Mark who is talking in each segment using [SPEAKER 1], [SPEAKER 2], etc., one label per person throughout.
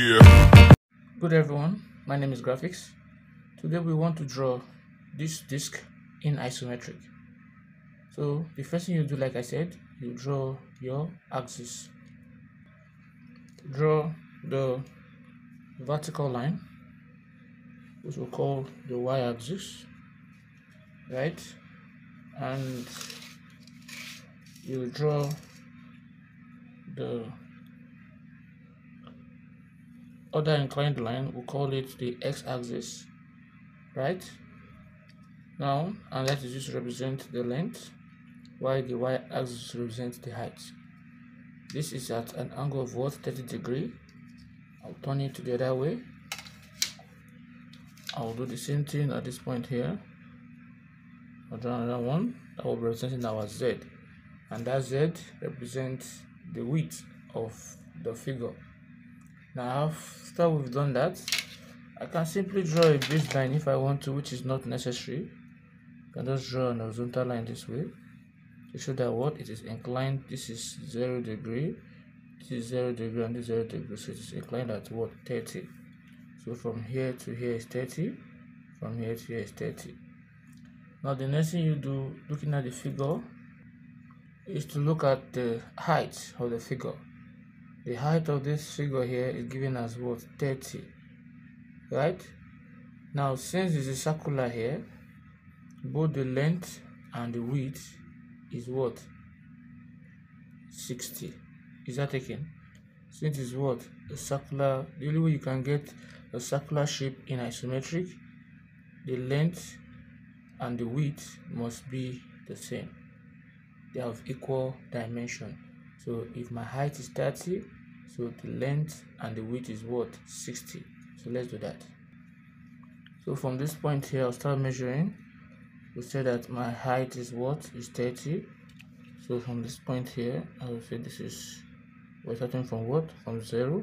[SPEAKER 1] Yeah.
[SPEAKER 2] Good everyone, my name is Graphix. Today we want to draw this disc in isometric. So the first thing you do, like I said, you draw your axis. Draw the vertical line, which we'll call the y-axis, right? And you draw the other inclined line we call it the x-axis right? Now and that is used to represent the length while the y-axis represents the height. This is at an angle of what 30 degree? I'll turn it the other way. I'll do the same thing at this point here. I'll draw another one that will be representing our z. And that z represents the width of the figure now after we've done that I can simply draw a baseline if I want to which is not necessary. I can just draw an horizontal line this way to show that what? It is inclined. This is zero degree. This is zero degree and this zero degree. So it is inclined at what? 30 so from here to here is 30 from here to here is 30 now the next thing you do looking at the figure is to look at the height of the figure the height of this figure here is given as what 30 right? Now since it's a circular here both the length and the width is what? 60 is that taken? Since it's what? A circular the only way you can get a circular shape in isometric the length and the width must be the same. They have equal dimension so if my height is 30 so the length and the width is what? 60 so let's do that. So from this point here i'll start measuring. We say that my height is what? Is 30 so from this point here i will say this is we're starting from what? From zero.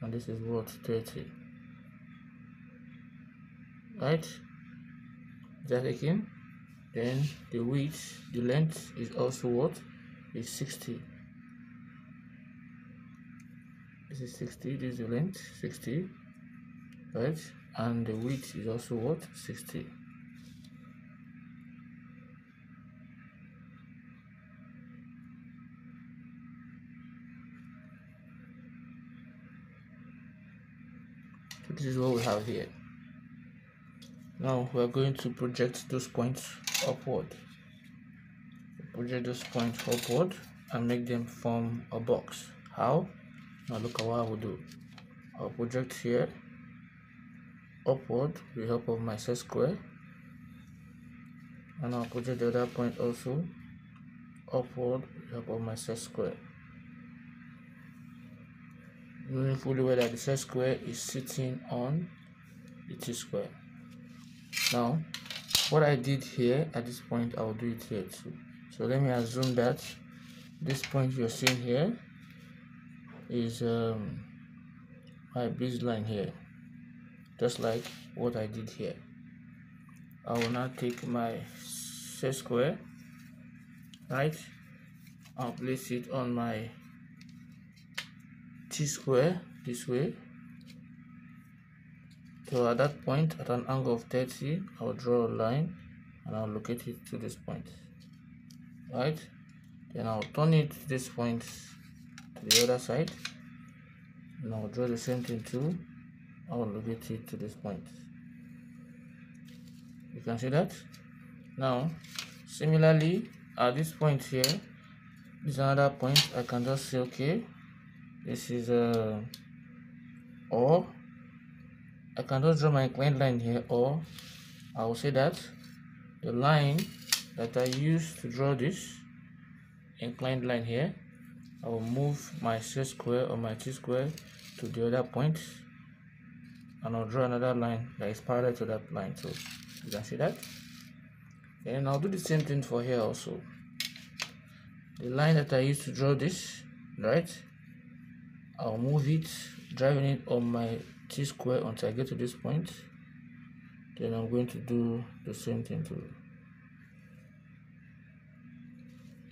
[SPEAKER 2] And this is what? 30 right? That again? Then the width the length is also what? Is 60 this is 60 this is the length 60 right? And the width is also what? 60 so this is what we have here. Now we are going to project those points upward. Project those points upward and make them form a box. How now look at what I will do I'll project here upward with the help of my set square. And I'll project the other point also upward with the help of my set square. Knowing fully well that the set square is sitting on the t-square now what I did here at this point I'll do it here too. So let me assume that this point you're seeing here is um, my baseline here. Just like what I did here. I will now take my set square right? I'll place it on my t-square this way. So at that point at an angle of 30 I'll draw a line and I'll locate it to this point right? Then I'll turn it to this point the other side. Now draw the same thing too I'll locate it to this point. You can see that? Now similarly at this point here this is another point I can just say okay this is a uh, or I can just draw my inclined line here or I will say that the line that I use to draw this inclined line here I will move my set square or my t-square to the other point and I'll draw another line that is parallel to that line. So you can see that? And I'll do the same thing for here also. The line that I used to draw this right? I'll move it driving it on my t-square until I get to this point. Then I'm going to do the same thing too.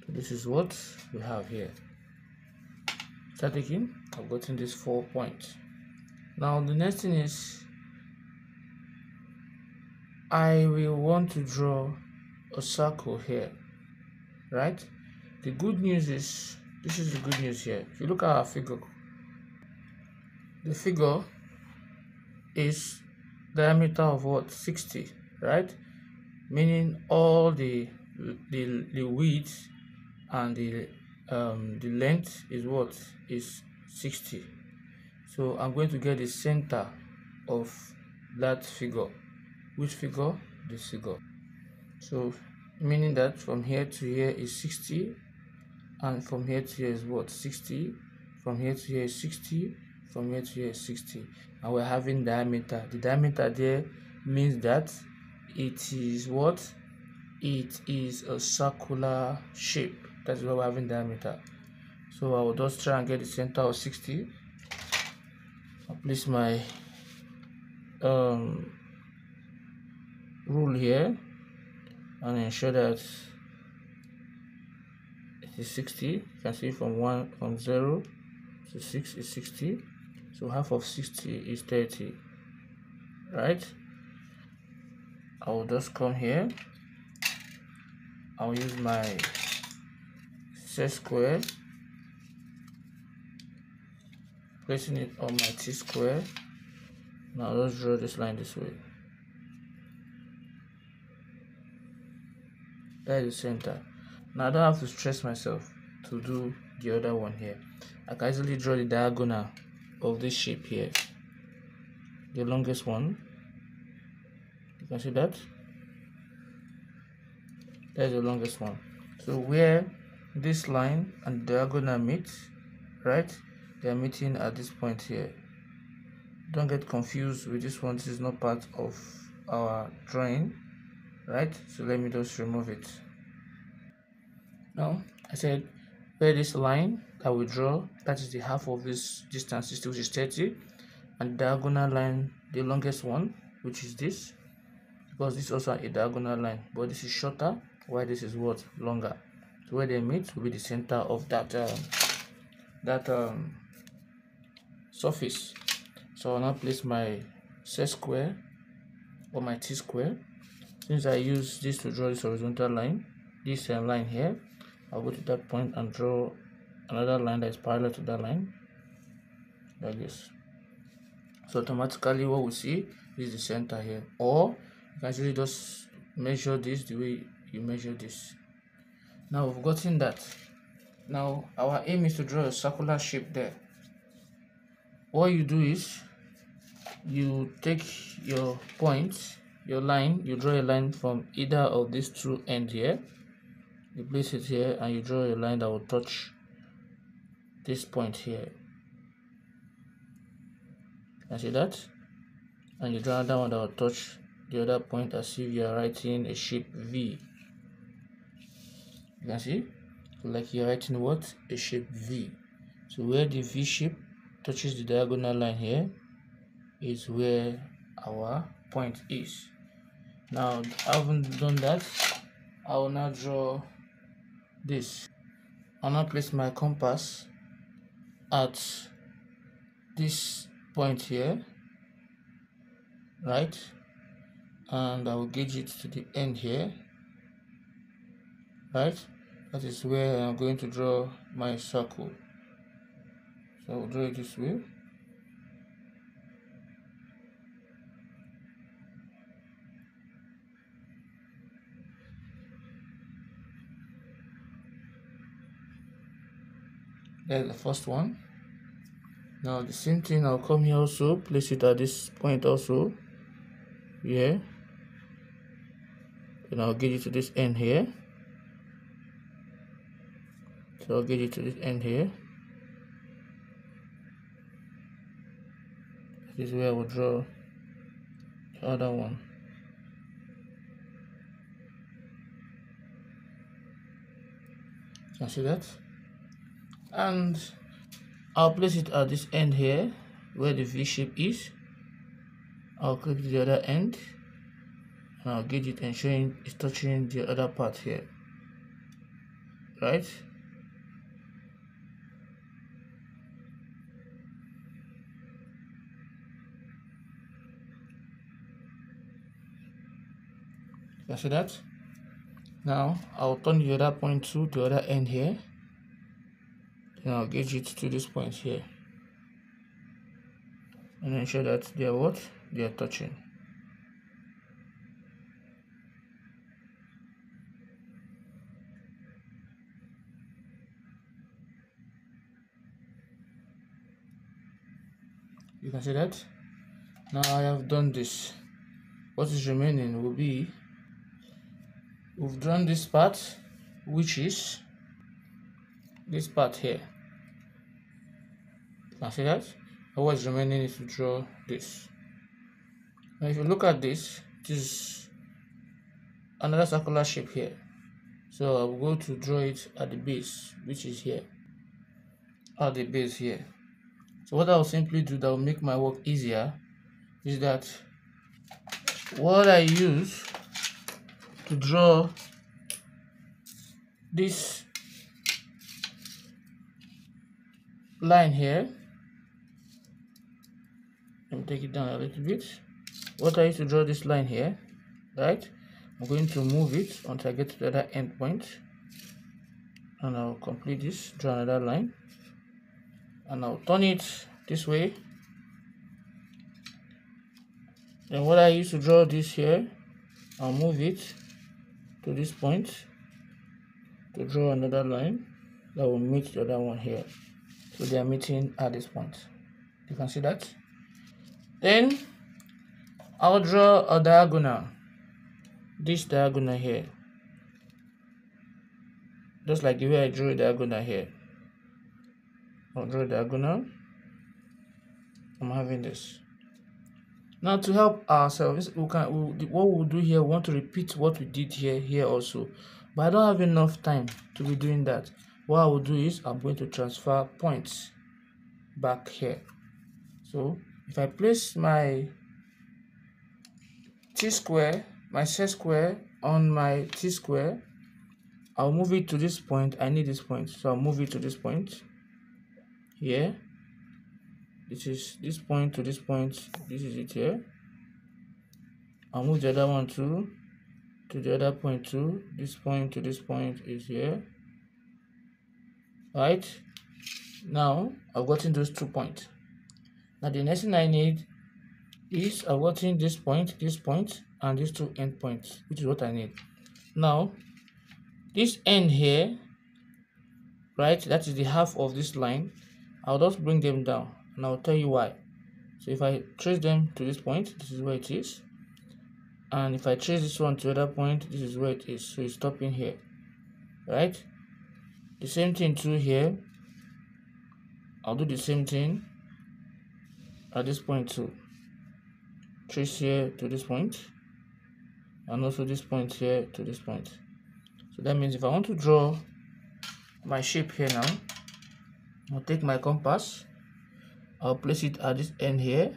[SPEAKER 2] So this is what we have here again I've gotten this four points. Now the next thing is I will want to draw a circle here right? The good news is this is the good news here. If you look at our figure the figure is diameter of what? 60 right? Meaning all the the, the width and the um the length is what? Is 60 so i'm going to get the center of that figure. Which figure? This figure. So meaning that from here to here is 60 and from here to here is what? 60 from here to here is 60 from here to here is 60 and we're having diameter. The diameter there means that it is what? It is a circular shape that's why we're having diameter. So i will just try and get the center of 60 i'll place my um rule here and ensure that it is 60 you can see from 1 from 0 to 6 is 60 so half of 60 is 30 right? I will just come here. I'll use my set square placing it on my t square now let's draw this line this way. That is the center now I don't have to stress myself to do the other one here. I can easily draw the diagonal of this shape here. The longest one. You can see that? That's the longest one. So where this line and diagonal meet right? They are meeting at this point here. Don't get confused with this one. This is not part of our drawing right? So let me just remove it. Now i said where this line that we draw that is the half of this distance which is 30 and diagonal line the longest one which is this because this is also a diagonal line but this is shorter while this is what? Longer where they meet will be the center of that um, that um, surface. So i'll now place my set square or my t square. Since I use this to draw this horizontal line this uh, line here I'll go to that point and draw another line that is parallel to that line like this. So automatically what we see is the center here. Or you can actually just measure this the way you measure this now we've gotten that. Now our aim is to draw a circular shape there. What you do is you take your point your line you draw a line from either of these two ends here. You place it here and you draw a line that will touch this point here. Can see that? And you draw another one that will touch the other point as if you are writing a shape V you can see like you're writing what? A shape V. So where the V shape touches the diagonal line here is where our point is. Now I haven't done that I will now draw this. I'll now place my compass at this point here right? And I will gauge it to the end here right that is where I'm going to draw my circle. So I'll draw it this way. That's the first one. Now the same thing i'll come here also place it at this point also here. And i'll get it to this end here so i'll get it to this end here. This is where i will draw the other one. Can see that? And I'll place it at this end here where the V shape is. I'll click the other end and I'll gauge it ensuring it's touching the other part here. Right can see that now I'll turn the other point to the other end here. And I'll gauge it to this point here. And ensure that they are what? They are touching. You can see that? Now I have done this. What is remaining will be we've drawn this part which is this part here. You can see that? What's remaining is to draw this. Now if you look at this this is another circular shape here. So I'll go to draw it at the base which is here. At the base here. So what I'll simply do that will make my work easier is that what I use to draw this line here. Let me take it down a little bit. What I use to draw this line here right? I'm going to move it until I get to the other end point. And I'll complete this draw another line. And I'll turn it this way. Then what I use to draw this here I'll move it to this point to draw another line that will meet the other one here. So they are meeting at this point. You can see that? Then I'll draw a diagonal. This diagonal here. Just like the way I drew a diagonal here. I'll draw a diagonal. I'm having this now to help ourselves we can we, what we'll do here we want to repeat what we did here here also. But I don't have enough time to be doing that. What I will do is I'm going to transfer points back here. So if I place my t square my set square on my t square I'll move it to this point. I need this point. So I'll move it to this point here is this point to this point this is it here. I'll move the other one too to the other point too this point to this point is here. Right? Now I've gotten those two points. Now the next thing I need is I've gotten this point this point and these two end points which is what I need. Now this end here right that is the half of this line I'll just bring them down and I'll tell you why. So if I trace them to this point, this is where it is. And if I trace this one to the other point, this is where it is. So it's stopping here. Right? The same thing too here. I'll do the same thing at this point too. Trace here to this point and also this point here to this point. So that means if I want to draw my shape here now, I'll take my compass I'll place it at this end here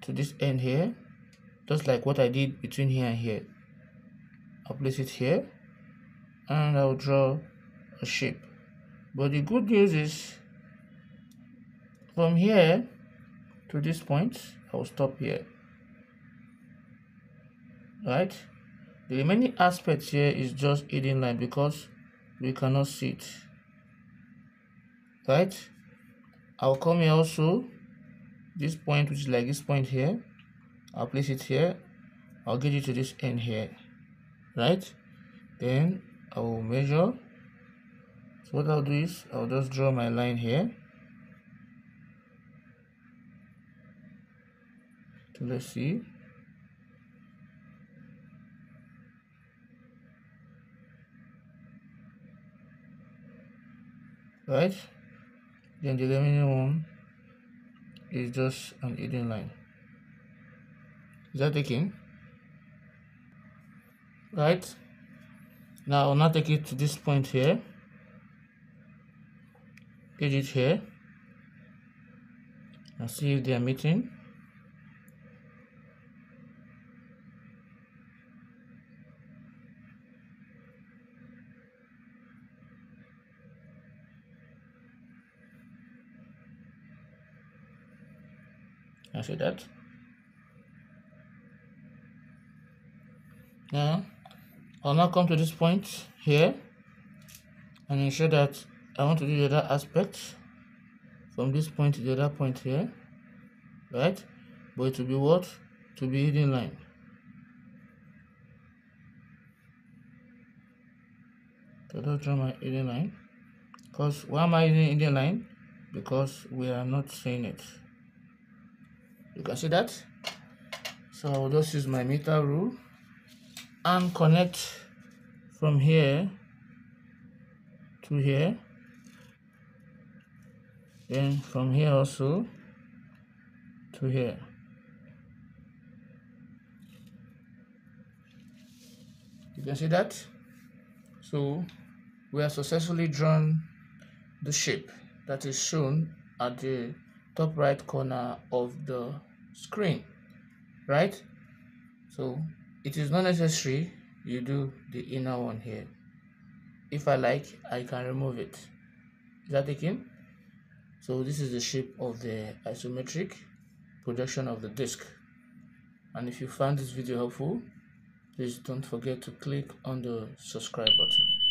[SPEAKER 2] to this end here just like what I did between here and here. I'll place it here and I'll draw a shape. But the good news is from here to this point I'll stop here. Right? The remaining aspect here is just hidden line because we cannot see it. Right I'll come here also. This point which is like this point here I'll place it here. I'll get it to this end here right? Then I will measure. So what I'll do is I'll just draw my line here. So let's see. Right then the remaining one is just an hidden line. Is that taking? Right? Now I'll now take it to this point here. Get it here. And see if they are meeting I see that now I'll now come to this point here and ensure that I want to do the other aspect from this point to the other point here right? But it will be what? To be hidden line. So don't draw my hidden line? Because why am I using hidden line? Because we are not seeing it you can see that? So just use my meter rule and connect from here to here. Then from here also to here. You can see that? So we have successfully drawn the shape that is shown at the top right corner of the screen right? So it is not necessary you do the inner one here. If I like I can remove it. Is that taken so this is the shape of the isometric projection of the disk and if you found this video helpful please don't forget to click on the subscribe button